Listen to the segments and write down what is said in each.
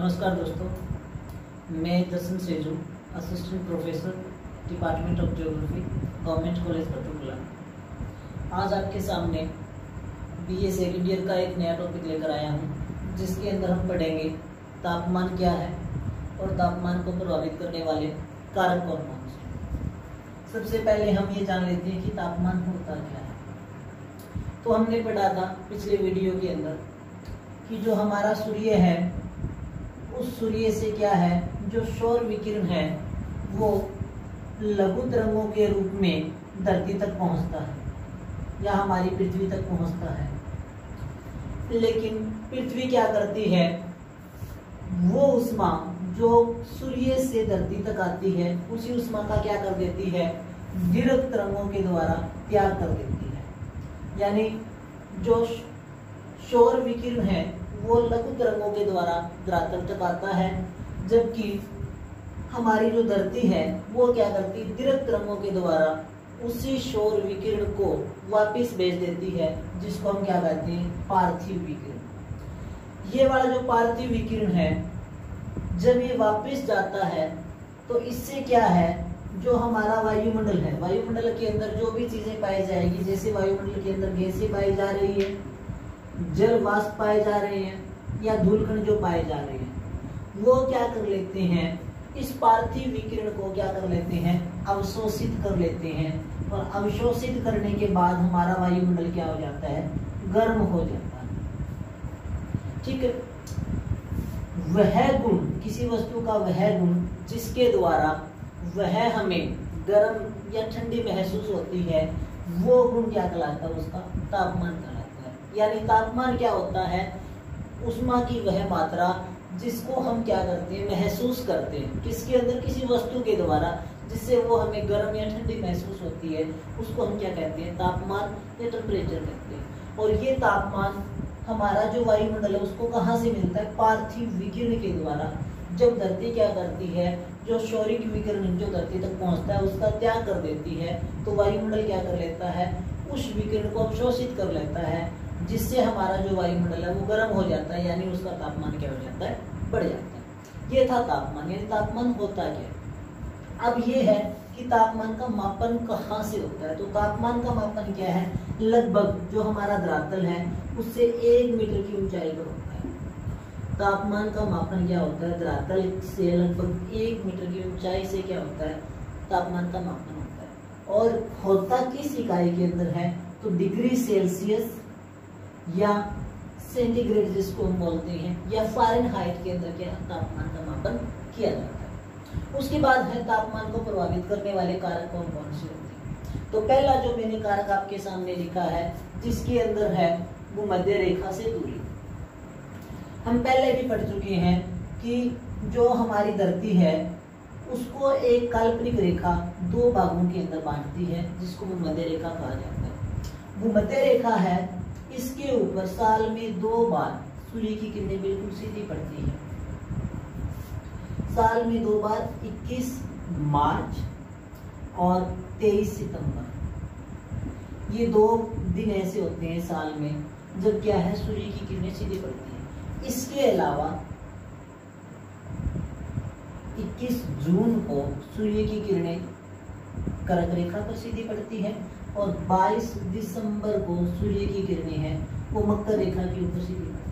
नमस्कार दोस्तों, मैं Darshan Seju assistant professor department of geography government college Batukla आज आपके सामने बी ए सेकेंड ईयर का एक नया टॉपिक लेकर आया हूँ, जिसके अंदर हम पढ़ेंगे तापमान क्या है और तापमान को प्रभावित करने वाले कारक कौन कौन से सबसे पहले हम ये जान लेते हैं कि तापमान होता क्या है। तो हमने पढ़ा था पिछले वीडियो के अंदर कि जो हमारा सूर्य है उस सूर्य से क्या है? जो सौर विकिरण है, वो लघु तरंगों के रूप में धरती तक पहुँचता है। या हमारी पृथ्वी तक पहुँचता है। लेकिन पृथ्वी क्या करती है? वो उष्मा जो सूर्य से धरती तक आती है, उसी उष्मा का क्या कर देती है? दीर्घ तरंगों के द्वारा त्याग कर देती है। यानी जो सौर विकिरण है वो लघु तरंगों के द्वारा धरातल तक आता है, जबकि हमारी जो धरती है, वो क्या करती है? दीर्घ तरंगों के द्वारा उसी शोर विकिरण को वापस भेज देती है, जिसको हम क्या कहते हैं? पार्थिव विकिरण। ये वाला जो पार्थिव विकिरण है, जब ये वापस जाता है तो इससे क्या है? जो हमारा वायुमंडल है, वायुमंडल के अंदर जो भी चीज़ें पाई जाएगी, जैसे वायुमंडल के अंदर गैसें पाई जा रही है जल वाष्प पाए जा रहे हैं या धूलकण जो पाए जा रहे हैं, वो क्या कर लेते हैं? इस पार्थिव विकिरण को क्या कर लेते हैं? अवशोषित कर लेते हैं। और अवशोषित करने के बाद हमारा वायुमंडल क्या हो जाता है? गर्म हो जाता है। ठीक है? वह गुण, किसी वस्तु का वह गुण जिसके द्वारा वह हमें गर्म या ठंडी महसूस होती है, वो गुण क्या कहलाता है उसका? तापमान कहलाता यानी तापमान क्या होता है? उष्मा की वह मात्रा जिसको हम क्या करते हैं, महसूस करते हैं। किसके अंदर? किसी वस्तु के द्वारा, जिससे वो हमें गर्म या ठंडी महसूस होती है, उसको हम क्या कहते हैं? तापमान या टेम्परेचर कहते हैं। और ये तापमान हमारा जो वायुमंडल है, उसको कहाँ से मिलता है? पार्थिव विकिरण के द्वारा। जब धरती क्या करती है, जो शौरिक विकिरण जो धरती तक पहुँचता है, उसका त्याग कर देती है तो वायुमंडल क्या कर लेता है? उस विकिरण को अवशोषित कर लेता है। जिससे हमारा जो वायुमंडल है वो गर्म हो जाता है, यानी उसका तापमान क्या हो जाता है? बढ़ जाता है। ये था तापमान। यानी तापमान होता क्या अब ये है कि तापमान का मापन कहाँ से होता है? तो तापमान का मापन क्या है? लगभग जो हमारा धरातल है, उससे एक मीटर की ऊंचाई पर होता है। तापमान का मापन क्या होता है? धरातल से लगभग एक मीटर की ऊंचाई से क्या होता है? तापमान का मापन होता है। और होता किस इकाई के अंदर है? तो डिग्री सेल्सियस या सेंटीग्रेड जिसको हम बोलते हैं, या फॉरेन हाइट के अंदर क्या तापमान का मापन किया जाता है। उसके बाद है तापमान को प्रभावित करने वाले कारक कौन कौन से होते हैं? तो पहला जो मैंने कारक आपके सामने लिखा है, जिसके अंदर है वो मध्य रेखा से दूरी। हम पहले भी पढ़ चुके हैं कि जो हमारी धरती है, उसको एक काल्पनिक रेखा दो भागों के अंदर बांटती है, जिसको मध्य रेखा कहा जाता है। वो मध्य रेखा है इसके ऊपर साल में दो बार सूर्य की किरणें बिल्कुल सीधी पड़ती है। साल में दो बार 21 मार्च और 23 सितंबर। ये दो दिन ऐसे होते हैं साल में जब क्या है, सूर्य की किरणें सीधी पड़ती है। इसके अलावा 21 जून को सूर्य की किरणें कर्क रेखा पर सीधी पड़ती है। और 22 दिसंबर को सूर्य की किरणें हैं, वो मकर रेखा की ऊपर पड़ती है।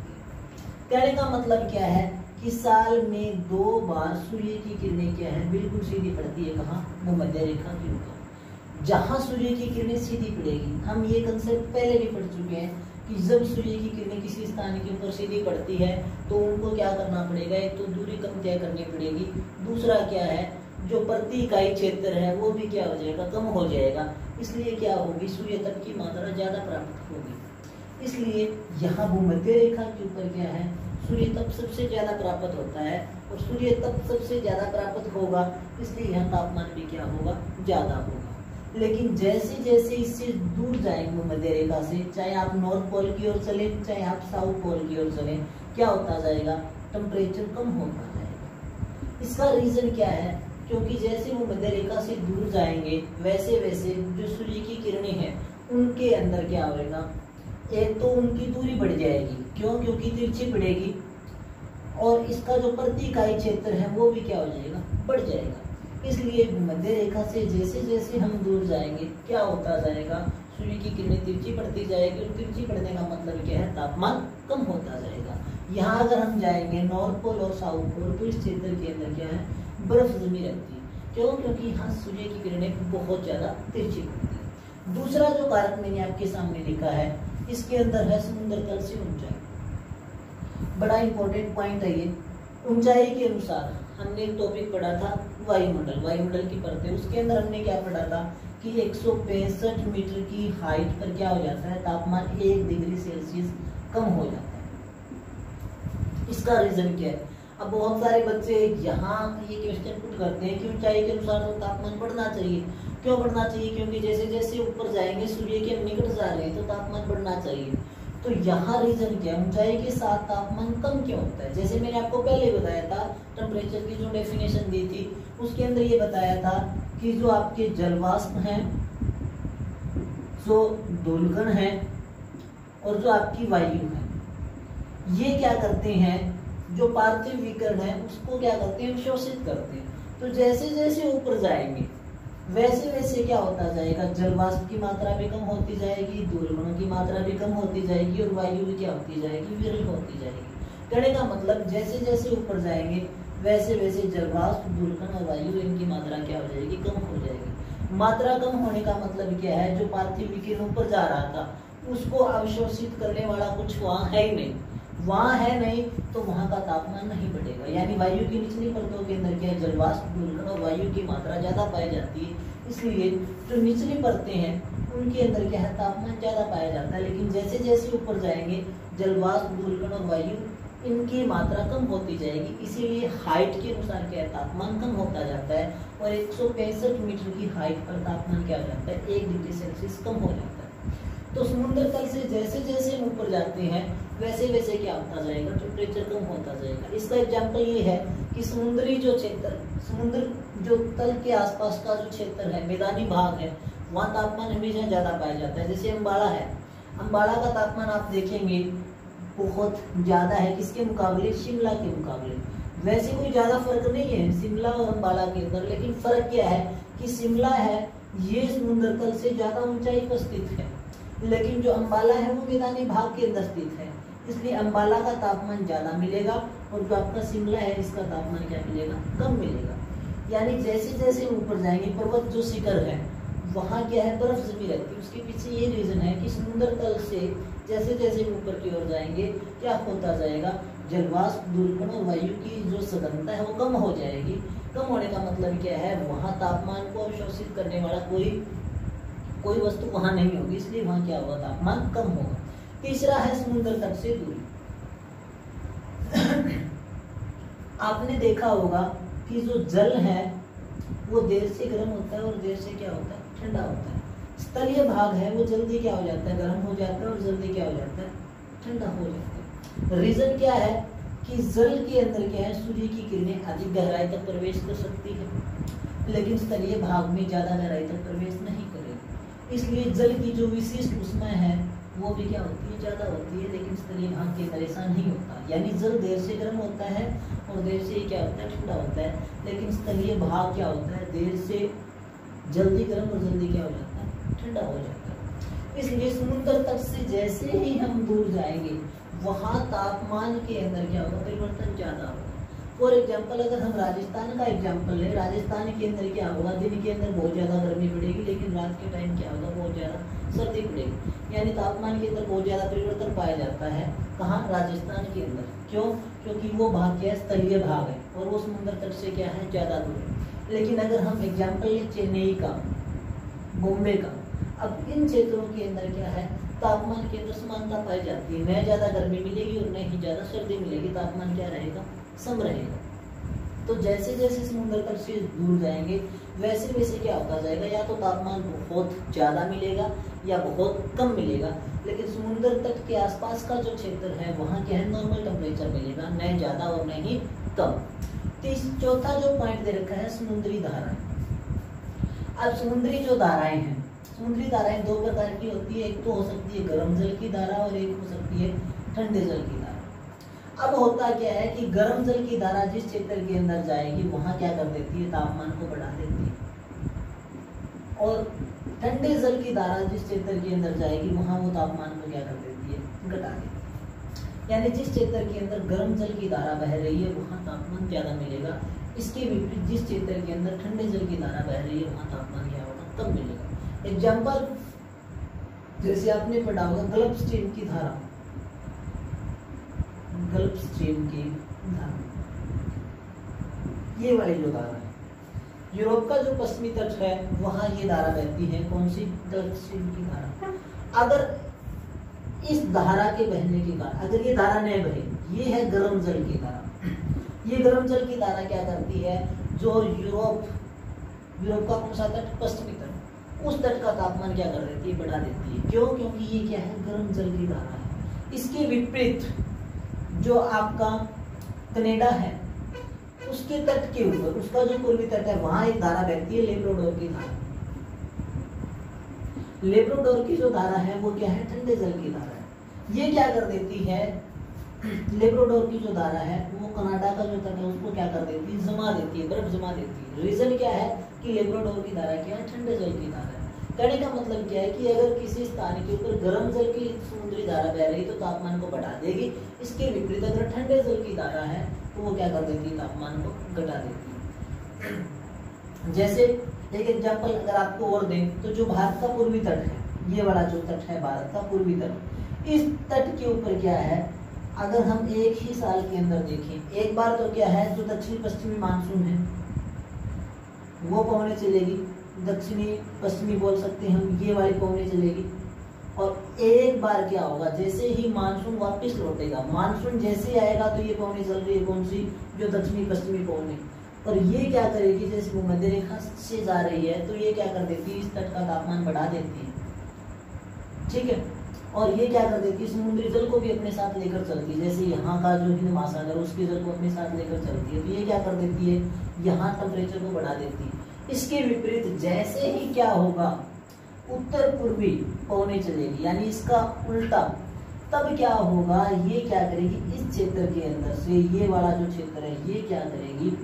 कहने का मतलब क्या है कि साल में दो बार सूर्य की किरणें क्या है? बिल्कुल सीधी पड़ती है कहाँ? मध्य रेखा के ऊपर। जहाँ सूर्य की किरणें सीधी पड़ेगी, हम ये कंसेप्ट पहले भी पढ़ चुके हैं कि जब सूर्य की किरणें किसी स्थान के ऊपर सीधी पड़ती है तो उनको क्या करना पड़ेगा? एक तो दूरी कम तय करनी पड़ेगी। दूसरा क्या है? जो प्रति इकाई क्षेत्र है, वो भी क्या हो जाएगा? कम हो जाएगा। इसलिए क्या होगी? सूर्य तप की मात्रा ज़्यादा प्राप्त होगी। इसलिए यहाँ भूमध्य रेखा के ऊपर क्या है? सूर्य तप सबसे ज़्यादा प्राप्त होता है और सूर्य तप सबसे ज़्यादा प्राप्त होगा, इसलिए यहाँ तापमान भी क्या होगा? ज़्यादा होगा। लेकिन जैसे जैसे इससे दूर जाएँगे मध्य रेखा से, चाहे आप नॉर्थ पोल की ओर चले, चाहे आप साउथ पोल की ओर चले, क्या होता जाएगा? टेम्परेचर कम होता जाएगा। इसका रीजन क्या है? क्योंकि जैसे वो मध्य रेखा से दूर जाएँगे, वैसे वैसे जो सूर्य की किरणें हैं, उनके अंदर क्या होगा? एक तो उनकी दूरी बढ़ जाएगी। क्यों? क्योंकि तिरछी पड़ेगी। और इसका जो प्रति क्षेत्र है, वो भी क्या हो जाएगा? बढ़ जाएगा। इसलिए मध्य रेखा से जैसे जैसे हम दूर जाएँगे, क्या होता जाएगा? सूर्य की किरणें तिरछी पड़ती जाएगी और तिरछी पड़ने का मतलब क्या है? तापमान कम होता जाएगा। यहाँ अगर हम जाएँगे नॉर्थ पोल और साउथ पोल तो इस क्षेत्र के अंदर क्या है? बर्फ़ जमी रहती है। क्यों? क्योंकि यहाँ सूर्य की किरणें बहुत ज़्यादा तिरछी पड़ती है। दूसरा जो कारक मैंने आपके सामने लिखा है, इसके अंदर है समुद्र तल से ऊंचाई। बड़ा इंपॉर्टेंट पॉइंट है ये। ऊंचाई के अनुसार हमने एक टॉपिक पढ़ा था, वायुमंडल। वायुमंडल की परतें। उसके अंदर हमने क्या पढ़ा था कि एक मीटर की हाइट पर क्या हो जाता है? तापमान एक डिग्री सेल्सियस कम हो जाता है। इसका रीजन क्या है? अब बहुत सारे बच्चे यहाँ ये क्वेश्चन पुट करते हैं कि ऊंचाई के अनुसार तो तापमान बढ़ना चाहिए? क्यों बढ़ना चाहिए? क्योंकि जैसे जैसे ऊपर जाएँगे, सूर्य के निकट जा रहे हैं तो तापमान बढ़ना चाहिए। तो यहाँ रीजन क्या है? ऊंचाई के साथ तापमान कम क्यों होता है? जैसे मैंने आपको पहले बताया था टेम्परेचर की जो डेफिनेशन दी थी, उसके अंदर ये बताया था कि जो आपके जलवाष्प हैं, जो दोलकण है, और जो आपकी वायु है, ये क्या करते हैं? जो पार्थिव विकर्ण है, उसको क्या करते हैं? शोषित करते हैं। तो जैसे जैसे ऊपर जाएँगे वैसे वैसे क्या होता जाएगा? जल वाष्प की मात्रा भी कम होती जाएगी दूरगुणों की मात्रा भी कम होती जाएगी और वायु भी क्या होती जाएगी? विरल होती जाएगी। कहने का मतलब जैसे जैसे ऊपर जाएँगे वैसे वैसे जलवाष्प दूरकण और वायु इनकी मात्रा क्या हो जाएगी? कम हो जाएगी। मात्रा कम होने का मतलब क्या है? जो पार्थिव विकिरण ऊपर जा रहा था, उसको अवशोषित करने वाला कुछ वहाँ है ही नहीं। वहाँ है नहीं तो वहाँ का तापमान नहीं बढ़ेगा। यानी वायु की निचली परतों के अंदर क्या जलवाष्प गुणगण और वायु की मात्रा ज़्यादा पाई जाती है? इसलिए जो निचली परतें हैं, उनके अंदर क्या है? तापमान ज़्यादा पाया जाता है। लेकिन जैसे जैसे ऊपर जाएँगे, जलवाष्प गुणगण और वायु इनकी मात्रा कम होती जाएगी। इसीलिए हाइट के अनुसार क्या है? तापमान कम होता जाता है और एक सौ पैंसठ मीटर की हाइट पर तापमान क्या हो जाता है? एक डिग्री सेल्सियस कम हो जाता है। तो समुद्र तल से जैसे जैसे हम ऊपर जाते हैं, वैसे वैसे क्या होता जाएगा? टेम्परेचर कम होता जाएगा। इसका एग्ज़ाम्पल ये है कि समुद्री जो क्षेत्र, समुद्र जो तल के आसपास का जो क्षेत्र है, मैदानी भाग है, वहाँ तापमान हमेशा ज़्यादा पाया जाता है। जैसे अम्बाड़ा है अम्बाड़ा का तापमान आप देखेंगे, बहुत ज़्यादा है। किसके मुकाबले? शिमला के मुकाबले। वैसे कोई ज़्यादा फ़र्क नहीं है शिमला और अम्बाड़ा के अंदर, लेकिन फ़र्क क्या है कि शिमला है, ये समुद्र तल से ज़्यादा ऊंचाई पर स्थित है। लेकिन जो अम्बाला है, वो मैदानी भाग के अंदर स्थित है। इसलिए अम्बाला का तापमान ज़्यादा मिलेगा और जो आपका शिमला है, इसका तापमान क्या मिलेगा? कम मिलेगा। यानी जैसे जैसे ऊपर जाएँगे पर्वत जो शिखर है, वहाँ क्या है? बर्फ़ जमी रहती है। उसके पीछे ये रीज़न है कि समुद्र तल से जैसे जैसे ऊपर की ओर जाएँगे, क्या होता जाएगा? जलवाष्प दुर्गुण और वायु की जो सघनता है, वो कम हो जाएगी। कम होने का मतलब क्या है? वहाँ तापमान को अवशोषित करने वाला कोई कोई वस्तु वहाँ नहीं होगी, इसलिए वहाँ क्या होगा तापमान कम होगा। तीसरा है समुद्र तट से दूरी। आपने देखा होगा कि जो जल है, वो देर से गर्म होता है और देर से क्या होता है? ठंडा होता है। स्थलीय भाग है, वो जल्दी क्या हो जाता है? गर्म हो जाता है और जल्दी क्या हो जाता है? ठंडा हो जाता है। रीजन क्या है कि जल के अंदर क्या है? सूर्य की किरणें अधिक गहराई तक प्रवेश कर सकती है, लेकिन स्थलीय भाग में ज़्यादा गहराई तक प्रवेश नहीं इसलिए जल की जो विशिष्ट उष्मा है, वो भी क्या होती है? ज़्यादा होती है, लेकिन स्तरीय भाग के ऐसा नहीं होता। यानी जल देर से गर्म होता है और देर से क्या होता है? ठंडा होता है। लेकिन स्तरीय भाग क्या होता है? देर से जल्दी गर्म और जल्दी क्या हो जाता है? ठंडा हो जाता है। इसलिए समुद्र तट से जैसे ही हम दूर जाएँगे, वहाँ तापमान के अंदर क्या होगा? परिवर्तन ज़्यादा होगा। फॉर एग्ज़ाम्पल अगर हम राजस्थान का एग्ज़ाम्पल लें, राजस्थान के अंदर क्या होगा? दिन के अंदर बहुत ज़्यादा गर्मी पड़ेगी, लेकिन रात के टाइम क्या होगा? बहुत ज़्यादा सर्दी पड़ेगी। यानी तापमान के अंदर बहुत ज़्यादा परिवर्तन पाया जाता है। कहाँ? राजस्थान के अंदर। क्यों? क्योंकि वो भाग क्या है? स्थलीय भाग है, और वो समुद्र तट से क्या है? ज़्यादा दूर लेकिन अगर हम एग्ज़ाम्पल लें, चेन्नई का बॉम्बे का अब इन क्षेत्रों के अंदर क्या है? तापमान के अंदर समानता पाई जाती है। न ज़्यादा गर्मी मिलेगी और न ही ज़्यादा सर्दी मिलेगी। तापमान क्या रहेगा? सम रहेगा। तो जैसे जैसे समुद्र तट से दूर जाएँगे वैसे वैसे क्या होता जाएगा? या तो तापमान बहुत ज़्यादा मिलेगा या बहुत कम मिलेगा। लेकिन समुद्र तट के आसपास का जो क्षेत्र है, वहाँ क्या है? नॉर्मल टेम्परेचर मिलेगा। न ज़्यादा और न ही कम। तीस चौथा जो पॉइंट दे रखा है, समुद्री धाराएँ। अब समुद्री जो धाराएँ हैं समुद्री धाराएँ दो प्रकार की होती है। एक तो हो सकती है गर्म जल की धारा और एक हो सकती है ठंडे जल की धारा। अब होता क्या है कि गर्म जल की धारा जिस क्षेत्र के अंदर जाएगी, वहाँ क्या कर देती है? तापमान को बढ़ा देती है। और ठंडे जल की धारा जिस क्षेत्र के अंदर जाएगी, वहाँ वो तापमान को क्या कर देती है? घटा देती है। यानी जिस क्षेत्र के अंदर गर्म जल की धारा बह रही है, वहाँ तापमान ज़्यादा मिलेगा। इसके विपरीत जिस क्षेत्र के अंदर ठंडे जल की धारा बह रही है, वहाँ तापमान क्या होगा? कम मिलेगा। एग्ज़ाम्पल जैसे आपने पढ़ा होगा गल्फ स्ट्रीम की धारा। गल्फ स्ट्रीम की धारा। ये वाली जो धारा है। यूरोप का जो पश्चिमी तट है, वहाँ ये धारा बहती है। कौन सी? गल्फ स्ट्रीम की धारा। अगर इस धारा के बहने के कारण, अगर ये धारा नहीं बहे, ये है गर्म जल की धारा। ये गर्म जल की धारा क्या करती है? जो यूरोप यूरोप का कौन सा तट? पश्चिमी उस तट का तापमान क्या कर देती है? बढ़ा देती है। क्यों? क्योंकि ये क्या है? गर्म जल की धारा है। इसके विपरीत जो आपका कनेडा है, उसके तट के ऊपर, उसका जो पूर्वी तट है, वहाँ एक धारा बहती है, लेब्रोडोर की धारा। लेब्रोडोर की जो धारा है, वो क्या है? ठंडे जल की धारा है। ये क्या कर देती है? लेब्रोडोर की जो धारा है, वो कनाडा का जो तट है, उसको क्या कर देती है? जमा देती है, बर्फ़ जमा देती है। रीजन क्या है? कि लेब्रोडोर की धारा क्या है ठंडे जल की धारा है कहने का मतलब क्या है कि अगर किसी स्थान के ऊपर गर्म जल की समुद्री धारा बह रही तो तापमान को बढ़ा देगी। इसके विपरीत अगर ठंडे जल की धारा है तो वो क्या कर देती है? तापमान को घटा देती है। जैसे, एक एग्ज़ाम्पल अगर आपको और दें तो जो भारत का पूर्वी तट है, ये वाला जो तट है भारत का पूर्वी तट, इस तट के ऊपर क्या है? अगर हम एक ही साल के अंदर देखें, एक बार तो क्या है? जो दक्षिण पश्चिमी मानसून है वो पहुँचने चलेगी। दक्षिणी, पश्चिमी बोल सकते हैं हम, ये वाली पौने चलेगी। और एक बार क्या होगा, जैसे ही मानसून वापस लौटेगा, मानसून जैसे ही आएगा तो ये पौने चल रही है कौन सी? जो दक्षिणी, पश्चिमी पौने। और ये क्या करेगी, जैसे वो मध्य रेखा से जा रही है तो ये क्या कर देती है, इस तट का तापमान बढ़ा देती है। ठीक है? और ये क्या कर देती है समुद्री जल को भी अपने साथ लेकर चलती है। जैसे यहाँ का जो हिंद महासागर उसके जल को अपने साथ लेकर चलती है। तो ये क्या कर देती है? यहाँ टेम्परेचर को बढ़ा देती है। इसके विपरीत जैसे ही क्या होगा, उत्तर पूर्वी पौने चलेगी, यानी इसका उल्टा, तब क्या होगा? ये क्या करेगी? इस क्षेत्र के अंदर से ये वाला जो क्षेत्र है, ये क्या करेगी?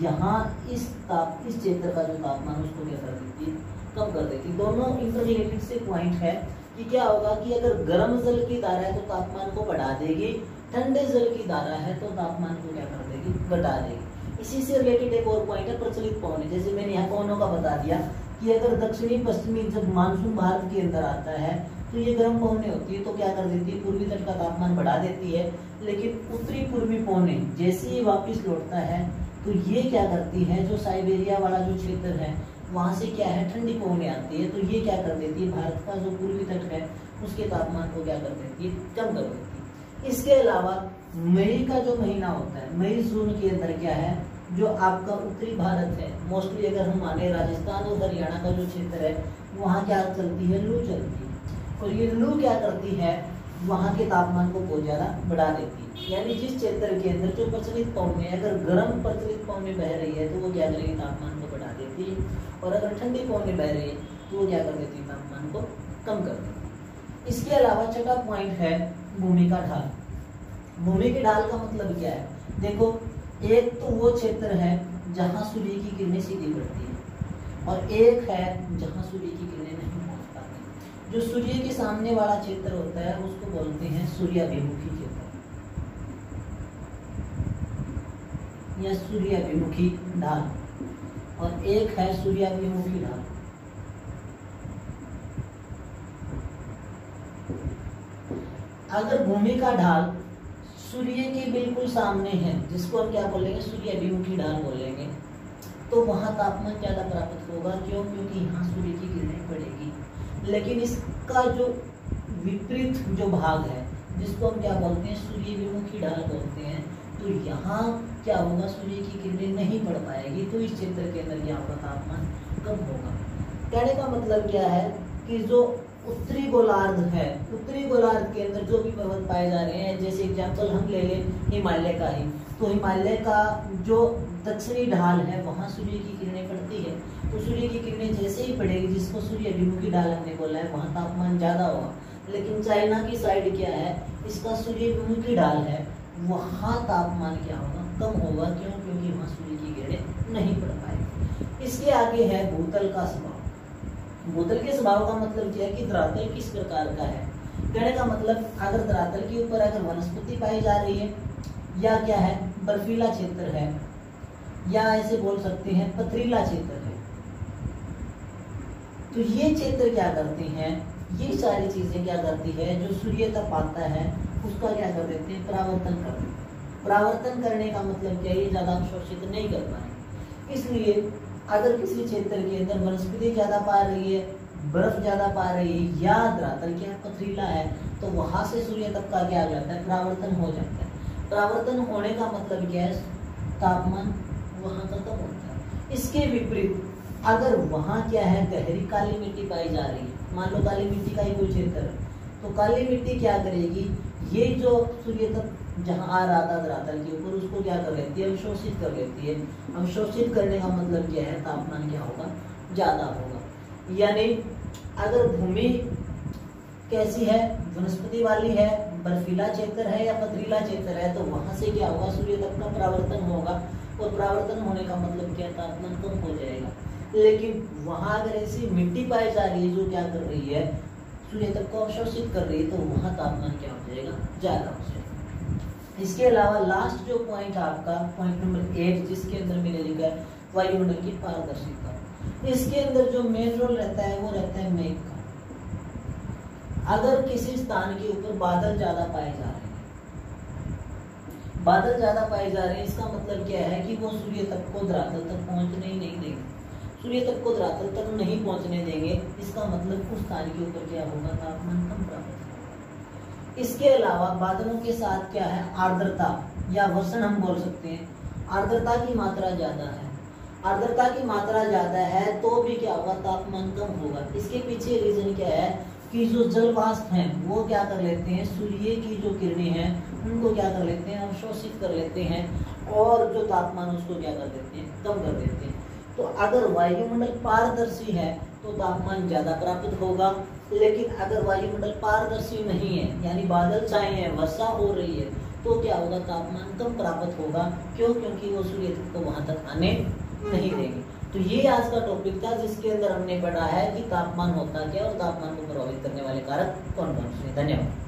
यहाँ इस ताप, इस क्षेत्र का जो तापमान उसको क्या कर देती है? कम कर देती दोनों इंटररिलेटेड से पॉइंट है। कि क्या होगा कि अगर गर्म जल की धारा है तो तापमान को बढ़ा देगी, ठंडे जल की धारा है तो तापमान को क्या कर देगी? घटा देगी। इसी से रिलेटेड एक और पॉइंट है, प्रचलित पौने जैसे मैंने यहाँ पौनों का बता दिया कि अगर दक्षिणी, पश्चिमी जब मानसून भारत के अंदर आता है तो ये गर्म पौने होती है तो क्या कर देती है? पूर्वी तट का तापमान बढ़ा देती है, लेकिन उत्तरी पूर्वी पौने जैसे ही वापिस लौटता है तो ये क्या करती है? जो साइबेरिया वाला जो क्षेत्र है वहाँ से क्या है? ठंडी पौने आती है तो ये क्या कर देती है? भारत का जो पूर्वी तट है, उसके तापमान को क्या कर देती है? कम कर देती है। इसके अलावा, मई का जो महीना होता है, मई जून के अंदर क्या है? जो आपका उत्तरी भारत है, मोस्टली अगर हम माने राजस्थान और हरियाणा का जो क्षेत्र है, वहाँ क्या चलती है? लू चलती है। और ये लू क्या करती है? वहाँ के तापमान को बहुत ज़्यादा बढ़ा देती है। यानी जिस क्षेत्र के अंदर जो प्रचलित पौने अगर गर्म प्रचलित पौने बह रही है तो वो क्या करेगी? तापमान को बढ़ा देती है। और अगर ठंडी पौने बह रही है तो वो क्या कर देती है, तापमान को कम कर देती इसके अलावा छठा पॉइंट है भूमि का ढाल। भूमि के ढाल का मतलब क्या है? देखो, एक तो वो क्षेत्र है जहाँ सूर्य की किरणें सीधी पड़ती है, और एक है जहाँ सूर्य की किरणें नहीं पहुँच पाती। जो सूर्य के सामने वाला क्षेत्र होता है, उसको बोलते हैं सूर्याभिमुखी क्षेत्र। या सूर्याभिमुखी ढाल। और एक है सूर्याभिमुखी ढाल अगर भूमि का ढाल सूर्य के बिल्कुल सामने है, जिसको हम क्या बोलेंगे? सूर्य अभिमुखी ढाल बोलेंगे। तो वहाँ तापमान ज़्यादा प्राप्त होगा, क्यों? क्योंकि यहाँ सूर्य की किरणें पड़ेगी। लेकिन इसका जो विपरीत जो भाग है, जिसको हम क्या बोलते हैं? सूर्य विमुखी ढाल बोलते हैं तो यहाँ क्या होगा? सूर्य की किरणें नहीं पड़ पाएगी तो इस क्षेत्र के अंदर यहाँ का तापमान कम होगा। कहने का मतलब क्या है कि जो उत्तरी गोलार्ध है, उत्तरी गोलार्ध के अंदर जो भी पर्वत पाए जा रहे हैं, जैसे एग्ज़ाम्पल हम ले लें हिमालय का ही तो हिमालय का जो दक्षिणी ढाल है, वहाँ सूर्य की किरणें पड़ती है। तो सूर्य की किरणें जैसे ही पड़ेगी, जिसको सूर्य अभिमुखी ढाल हमने बोला है, वहाँ तापमान ज़्यादा होगा। लेकिन चाइना की साइड क्या है, इसका सूर्य अभिमुखी ढाल है वहाँ तापमान क्या होगा? कम होगा क्यों? क्योंकि वहाँ सूर्य की किरणें नहीं पड़ पाएगी। इसके आगे है भूतल का स्वभाव। भूतल के स्वभाव का मतलब क्या है कि धरातल किस प्रकार का है? कहने का मतलब अगर धरातल के ऊपर अगर वनस्पति पाई जा रही है, या क्या है? बर्फीला क्षेत्र है, या ऐसे बोल सकते हैं पथरीला क्षेत्र है। तो ये क्षेत्र क्या करते हैं? ये सारी चीज़ें क्या करती है? जो सूर्य तप आता है उसका क्या कर देते हैं, परावर्तन कर देते परावर्तन करने का मतलब क्या है? ज़्यादा अवशोषित नहीं कर पाए इसलिए अगर किसी क्षेत्र के अंदर वनस्पति ज़्यादा पा रही है, बर्फ़ ज़्यादा पा रही है, या द्रातल क्या पथरीला है तो वहाँ से सूर्य तप का क्या हो जाता है, परावर्तन हो जाता है। परावर्तन होने का मतलब क्या है? तापमान वहाँ का कम होता है। इसके विपरीत, अगर वहाँ क्या है? गहरी काली मिट्टी पाई जा रही है। मान लो काली मिट्टी का ही कोई क्षेत्र है तो काली मिट्टी क्या करेगी? ये जो सूर्य तक जहाँ आ रहा था धरातल के ऊपर, उसको क्या कर लेती है? अवशोषित कर लेती है। अवशोषित करने का मतलब क्या है? तापमान क्या होगा? ज़्यादा होगा। यानी अगर भूमि कैसी है, वनस्पति वाली है, बर्फीला क्षेत्र है या पथरीला क्षेत्र है तो वहाँ से क्या होगा? सूर्य तक का परावर्तन होगा। और परावर्तन होने का मतलब क्या? है तापमान कम हो जाएगा। लेकिन वहाँ अगर ऐसी मिट्टी पाई जा रही है, जो क्या कर रही है? सूर्य तक को अवशोषित कर रही है तो वहाँ तापमान क्या हो जाएगा? ज़्यादा हो जाएगा। इसके अलावा लास्ट जो पॉइंट आपका पॉइंट नंबर एट जिसके अंदर मैंने लिखा है, वायुमंडल की पारदर्शिता। इसके अंदर जो मेन रोल रहता है, वो रहता है मेघ का। अगर किसी स्थान के ऊपर बादल ज़्यादा पाए जा रहे हैं, बादल ज़्यादा पाए जा रहे हैं, इसका मतलब क्या है कि वो सूर्य तक को धरातल तक पहुँचने ही नहीं देंगे। सूर्य तक को धरातल तक नहीं पहुँचने देंगे, इसका मतलब उस स्थान के ऊपर क्या होगा? तापमान कम प्राप्त इसके अलावा बादलों के साथ क्या है? आर्द्रता, या वर्षण हम बोल सकते हैं। आर्द्रता की मात्रा ज़्यादा है। आर्द्रता की मात्रा ज़्यादा है तो भी क्या होगा? तापमान कम होगा। इसके पीछे रीजन क्या है? कि जो जल वाष्प हैं, वो क्या कर लेते हैं? सूर्य की जो किरणें हैं, उनको क्या कर लेते हैं? अवशोषित कर लेते हैं और जो तापमान उसको क्या कर देते हैं? कम कर देते हैं। तो अगर वायुमंडल पारदर्शी है तो तापमान ज़्यादा प्राप्त होगा। लेकिन अगर वायुमंडल पारदर्शी नहीं है, यानी बादल छाए हैं, वर्षा हो रही है तो क्या होगा तापमान कम प्राप्त होगा? क्यों? क्योंकि वो सूर्य को वहाँ तक आने नहीं देंगे। तो ये आज का टॉपिक था, जिसके अंदर हमने पढ़ा है कि तापमान होता क्या और तापमान को प्रभावित करने वाले कारक कौन कौन से धन्यवाद।